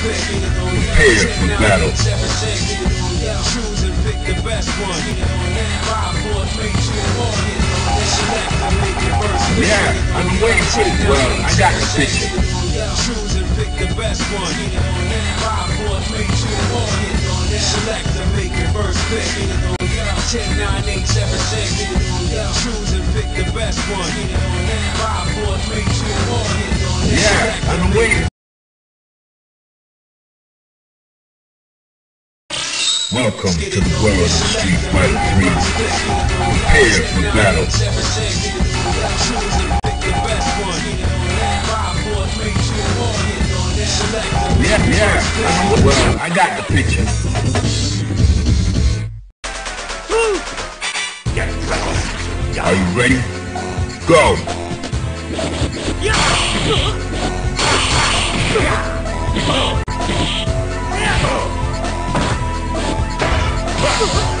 Prepare for battle. Choose and pick the best one. Yeah, I'm waiting for. Well, I got the picture. Choose and pick the best one. Select and make your first pick. Ten, nine, eight, seven, six. Choose and pick the best one. Five, four, three, two, one. Yeah, I've been waiting. Welcome to the world of Street Fighter 3. Prepare for battle. Yeah, yeah. Well, I got the picture. Are you ready? Go! Yeah!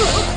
It.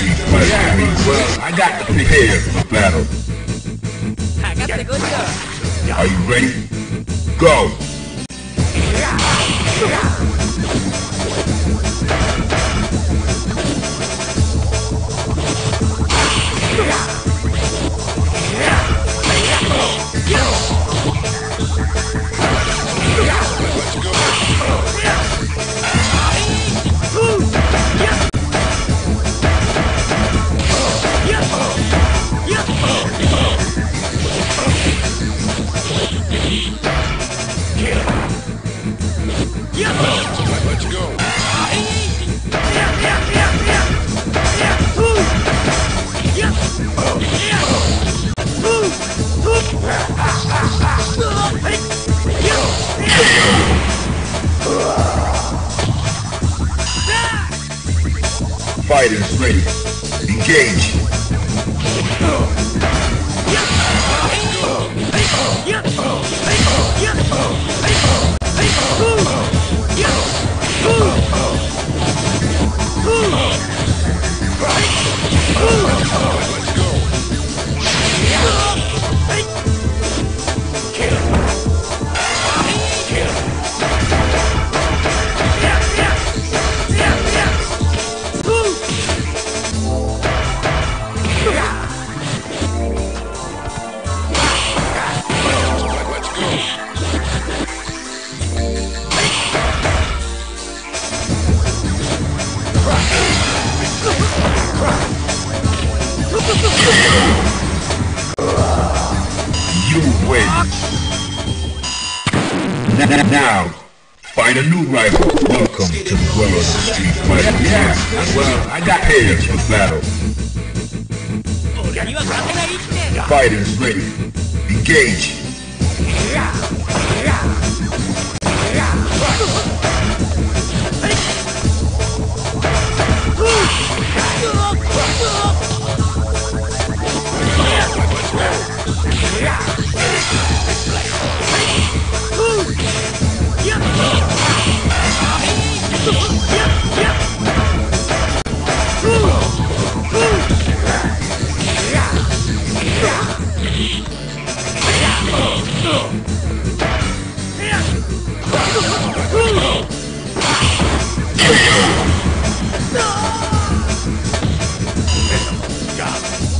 Me well. I got to prepare for battle. I got the good stuff. Are you ready? Go!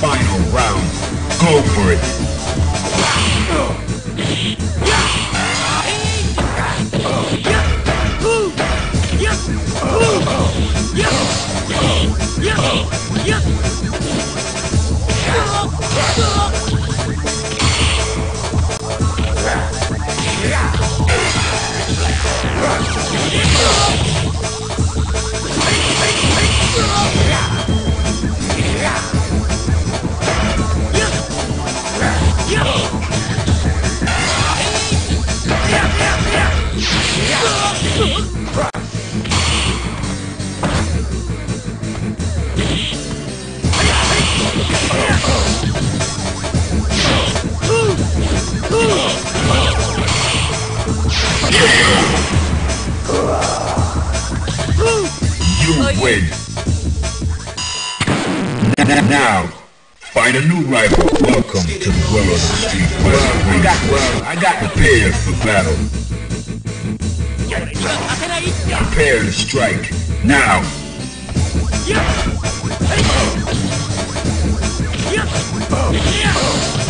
Final round. Go for it. You win. Now, find a new rival. Welcome to the world of street. Fighter. I got, well, I got prepared for battle. Prepare to strike. Now. Oh. Oh.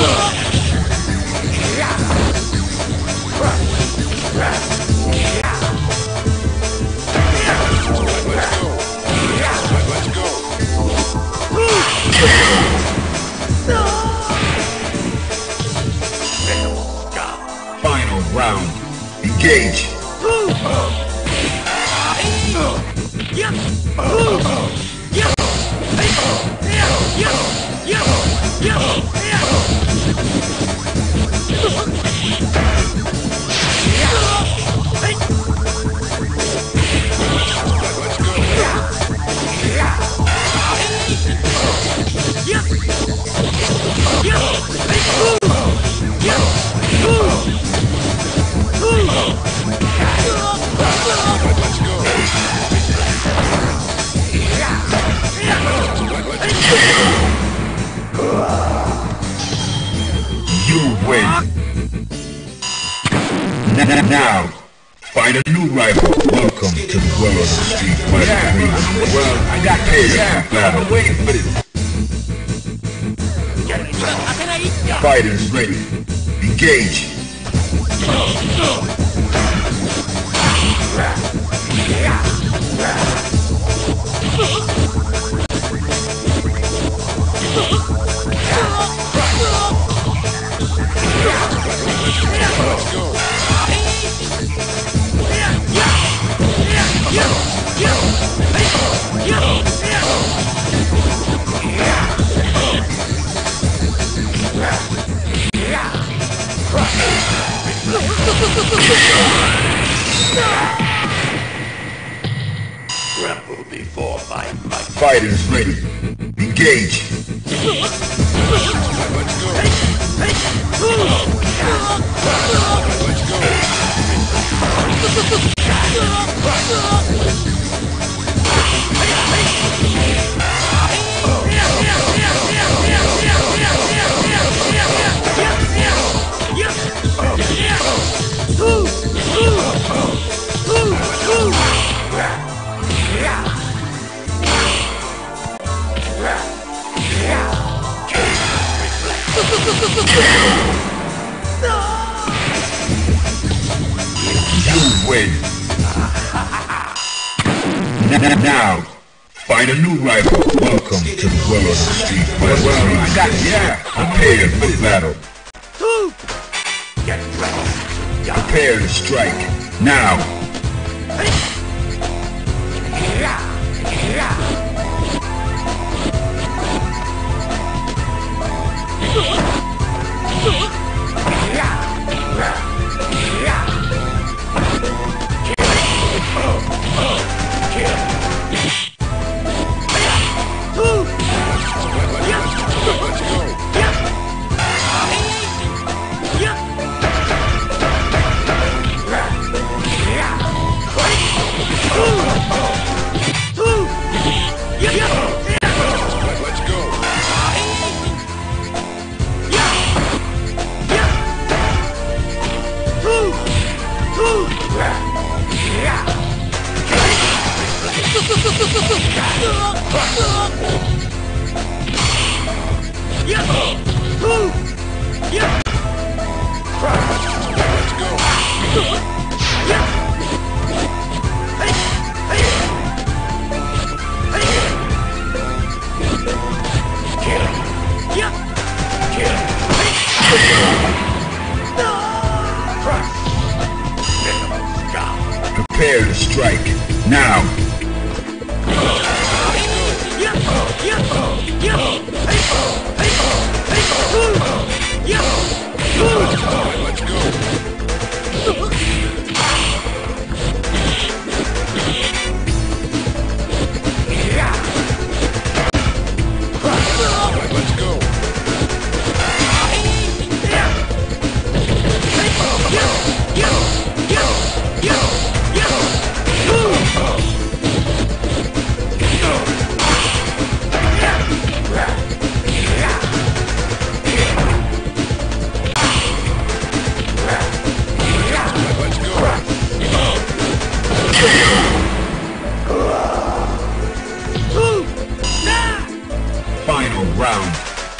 Let's ready.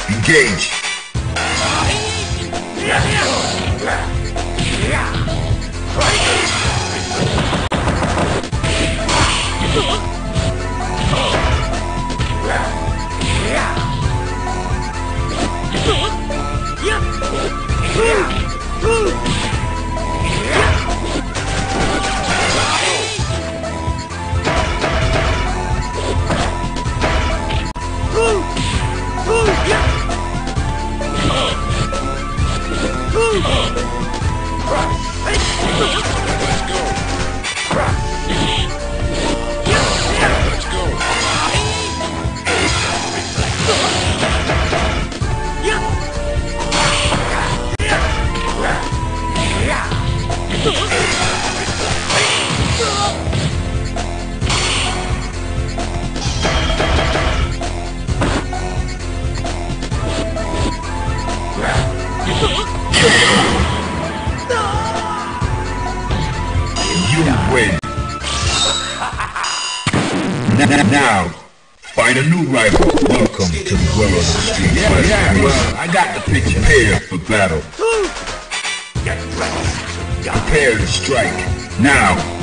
Engage. Now, find a new rival. Welcome to the world of the street Yeah, yeah, well, I got the picture. Prepare for battle. Prepare to strike. Now.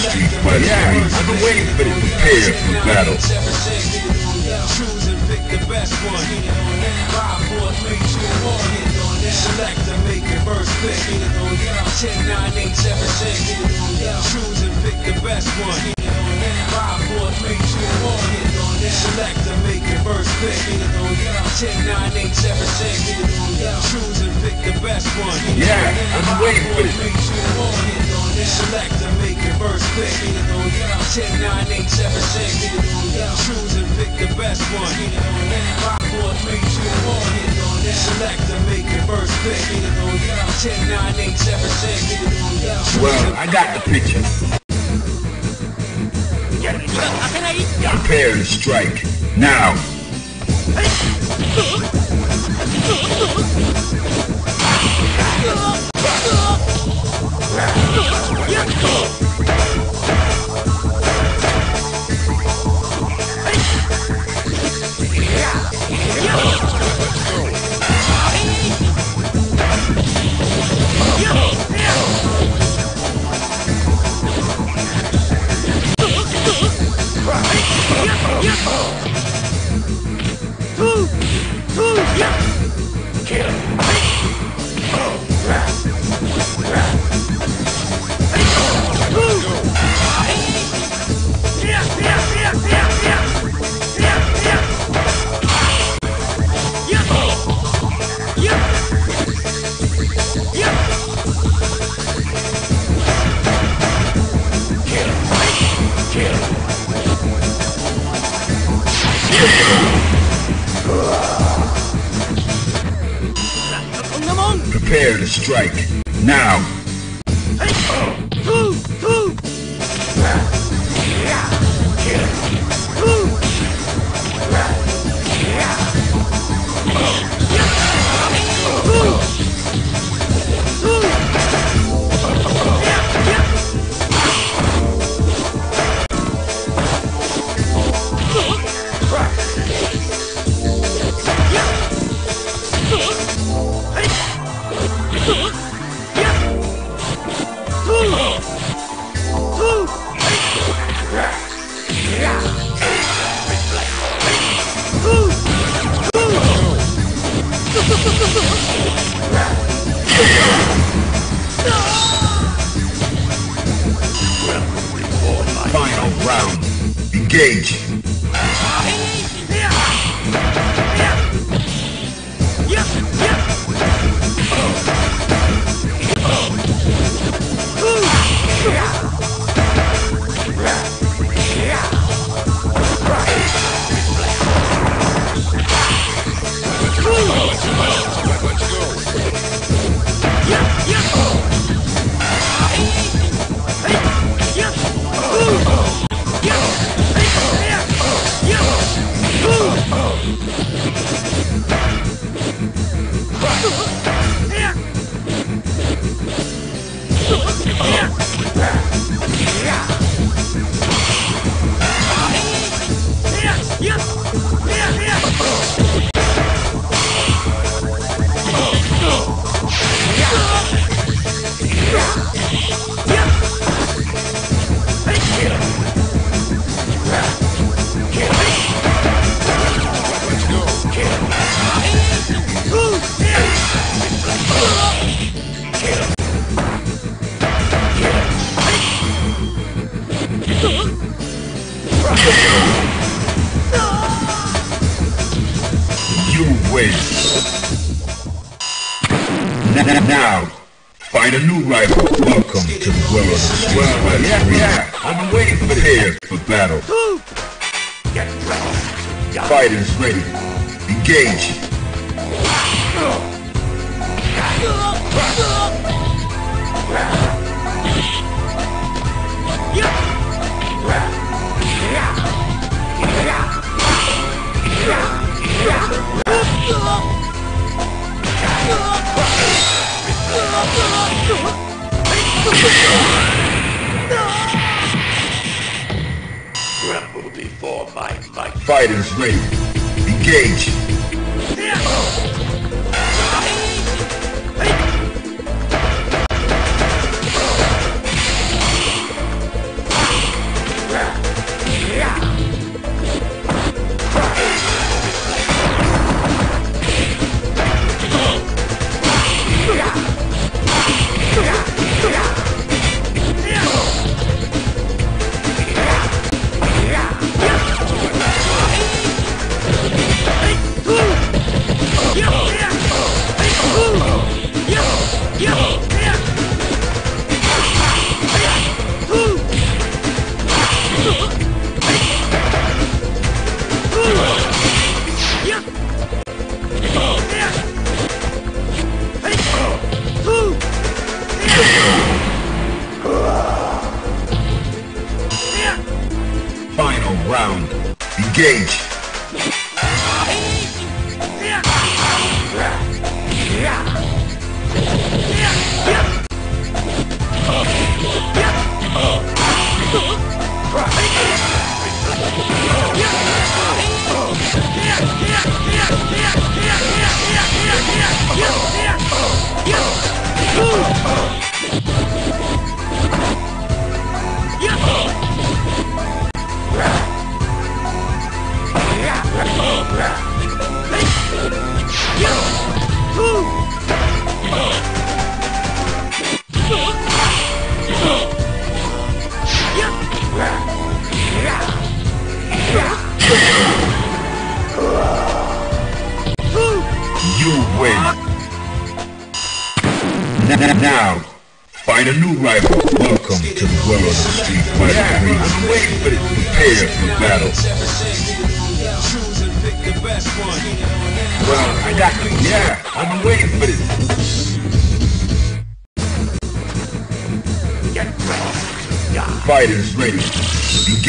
The world of street fighting. Yeah, I've been waiting for this. Prepare for battle. The. Select and make your first pick. Ten, nine, eight, seven, six. Choose and pick the best one. Five, four, three, two, one. Select and make your first pick. Ten, nine, eight, seven, six. Choose and pick the best one. Yeah, been waiting for one. Select and first click. Ten, nine, eight, seven, six. Choose and pick the best one. Select and make your first pick. Well, I got the picture. Prepare to strike. Now. Yeah. Engage. Tremble before my might. Fighters ready. Engage.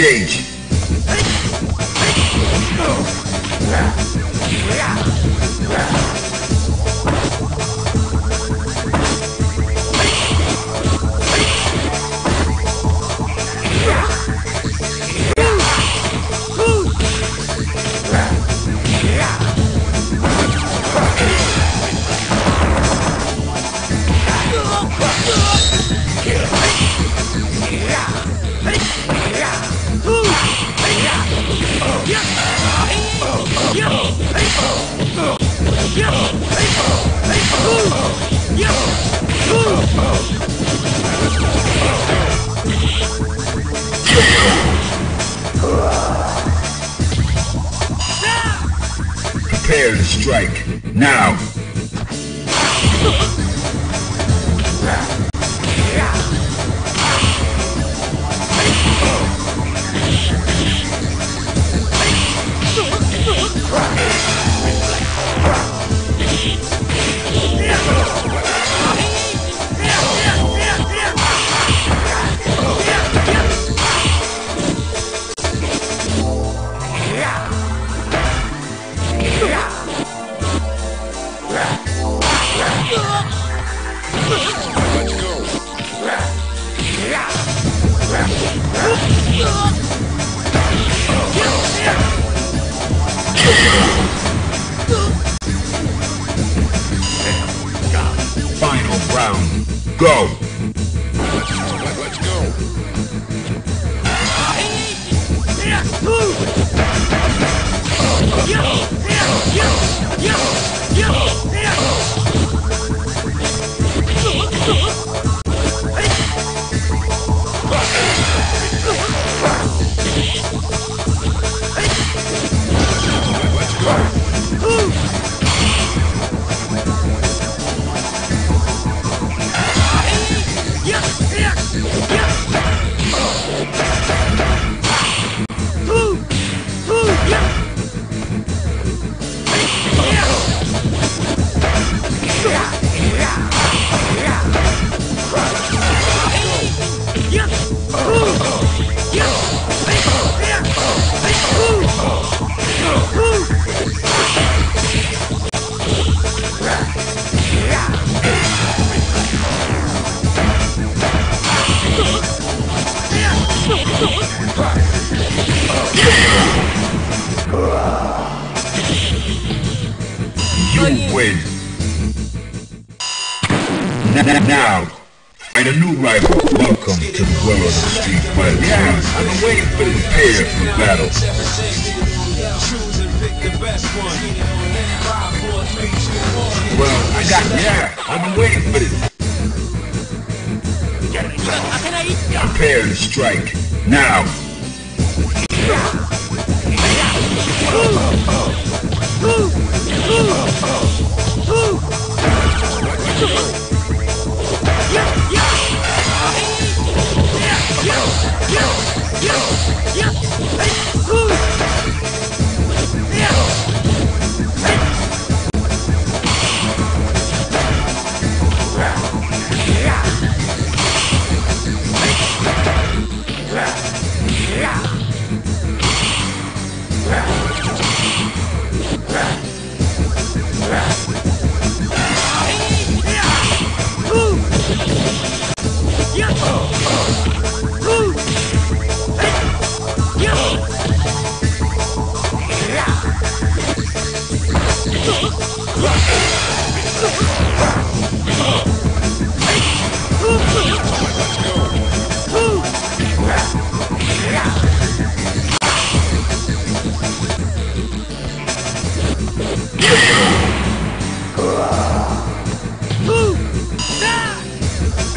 Engage. Strike. Now.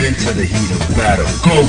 Into the heat of battle. Go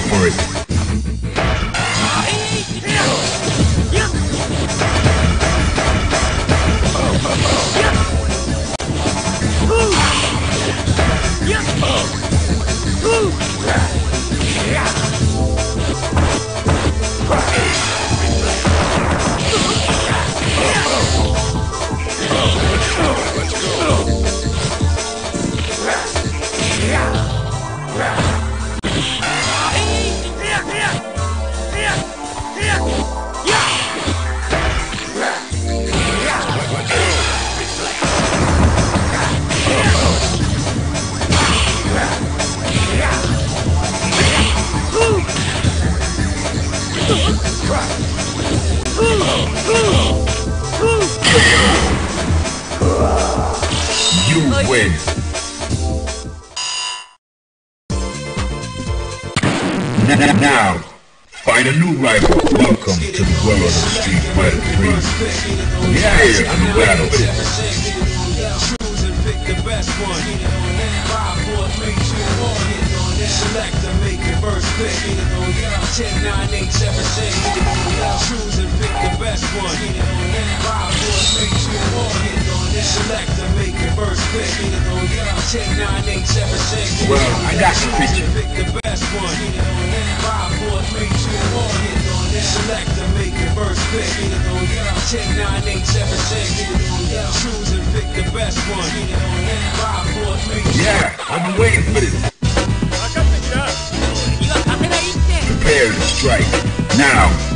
And make your first pick. Ten, nine, eight, seven, six. Choose and pick the best one. Five, four, three, two, one. Select and make your first pick. Ten, nine, eight, seven, six. Well, I got the picture. Pick the best one. Five, four, three, two, one. Select and make your first pick. Ten, nine, eight, seven, six. Choose and pick the best one. Five, four, three, two, Yeah, I've been waiting for this. Prepare to strike. Now,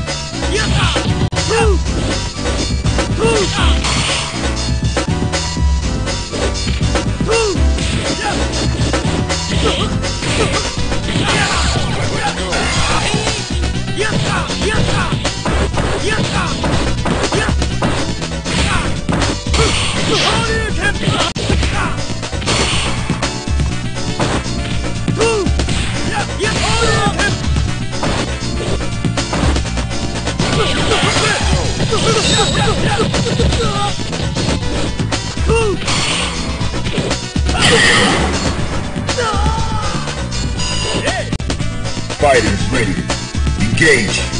や Engage.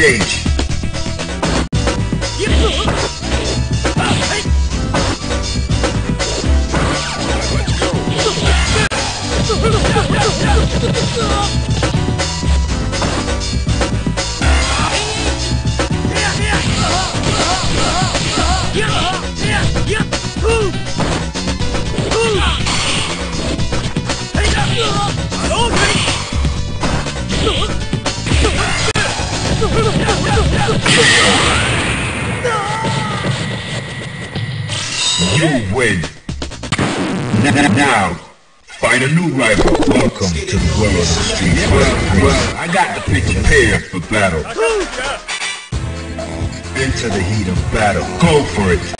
Engage. I got the picture. Prepare for battle. Into the heat of battle. Go for it.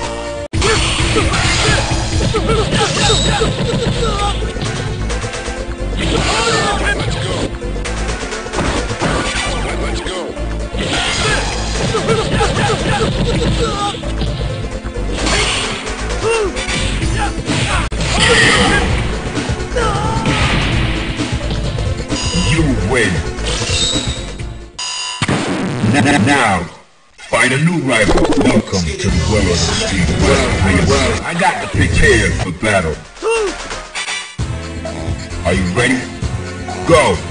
Welcome to the world of 3. Well, I got the picture for battle. Are you ready? Go.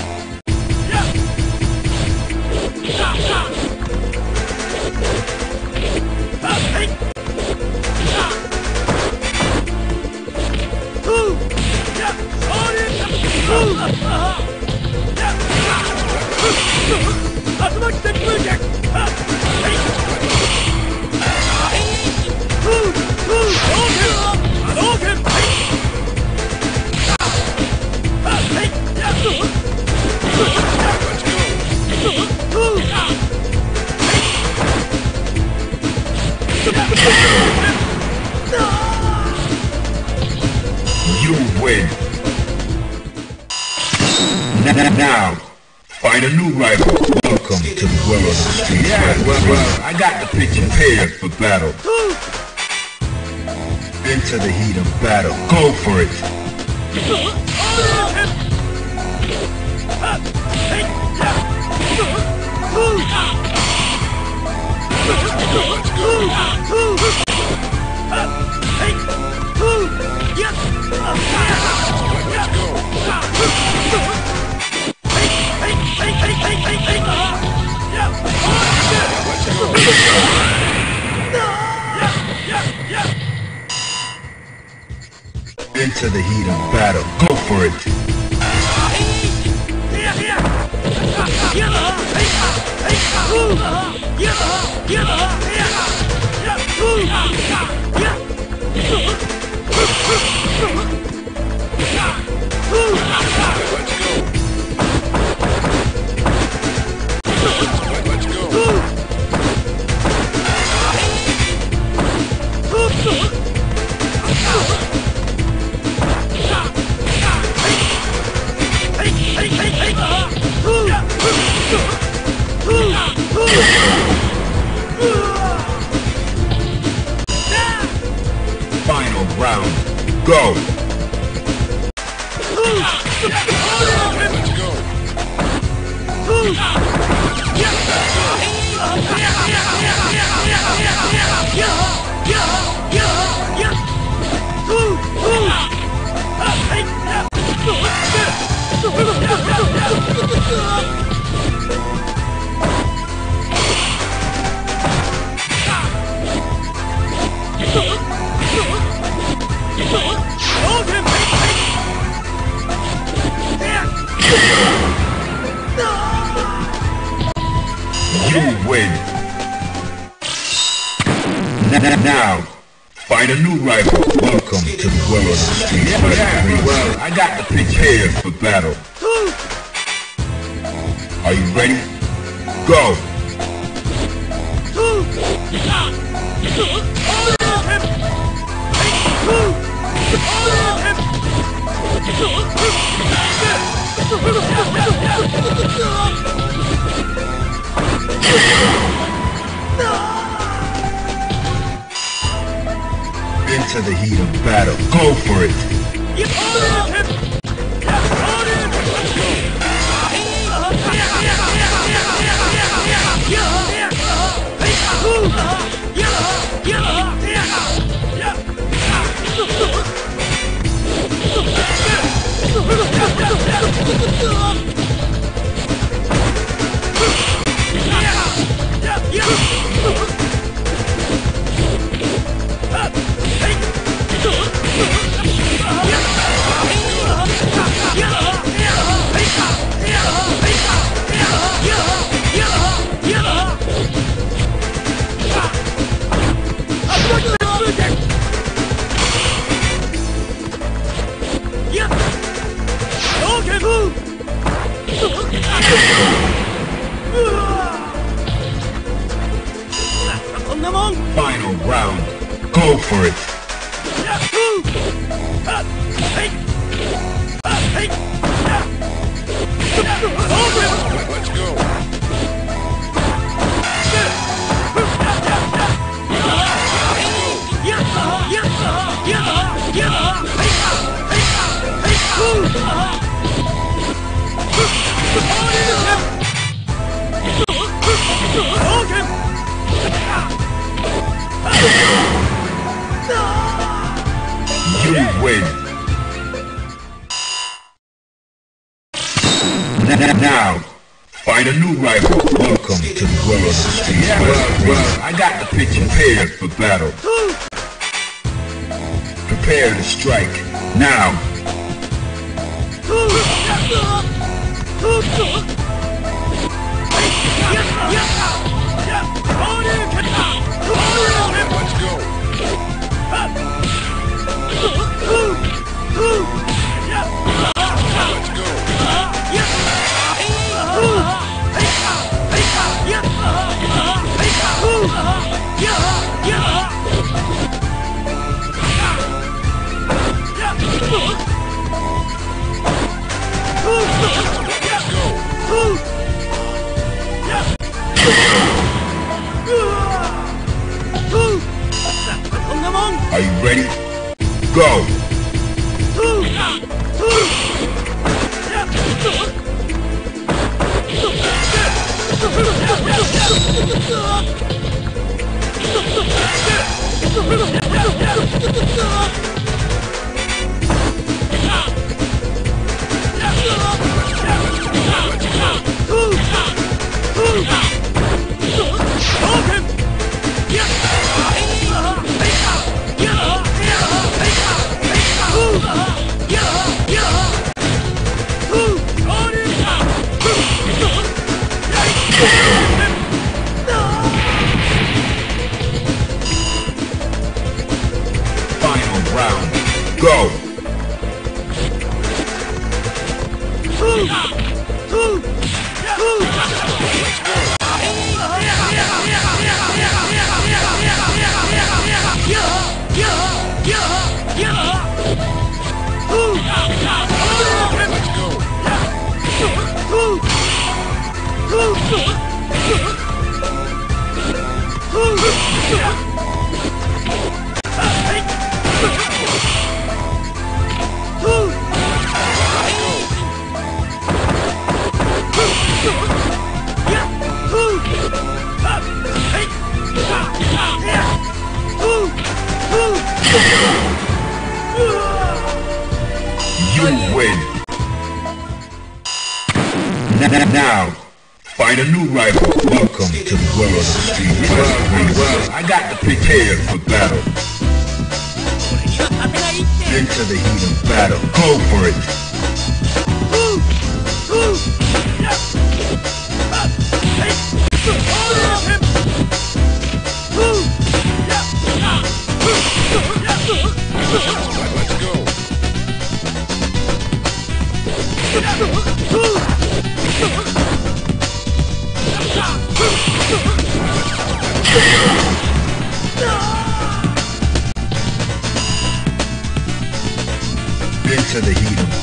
it. Let's go! go. battle. Go for it. for it. the streets yeah, well, well, I got the picture Prepare for battle. Prepare to strike. Now. Let's go. Are you ready? Go! Ooh!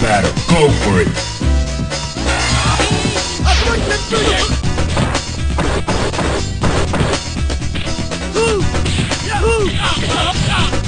matter. Go for it. Ah.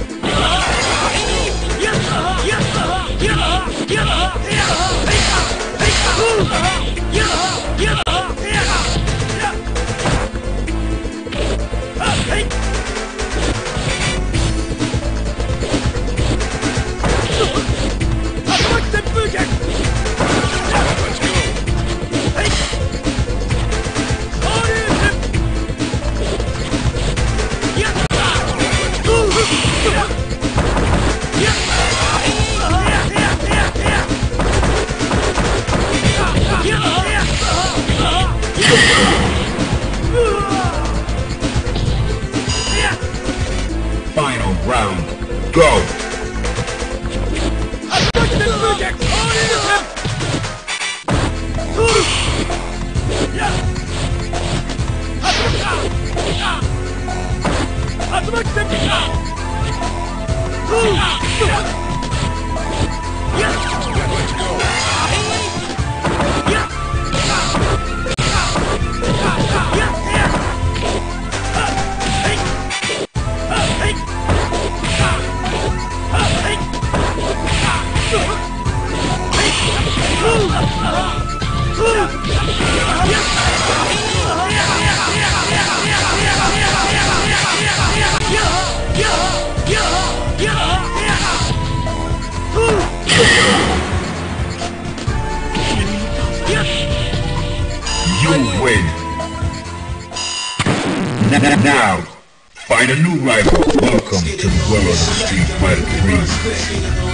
Find a new rival. Welcome to the world of Street Fighter 3.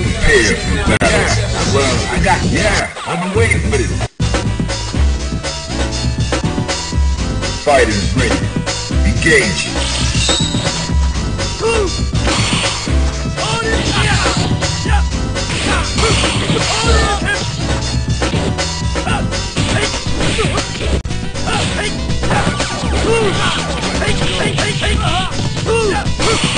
Prepare for battle. Well, I got, yeah, I've been waiting for this. Fighters ready. Engage.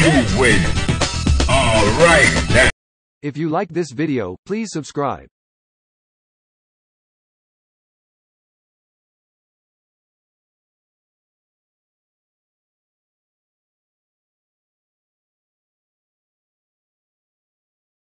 You win. All right. If you like this video, please subscribe.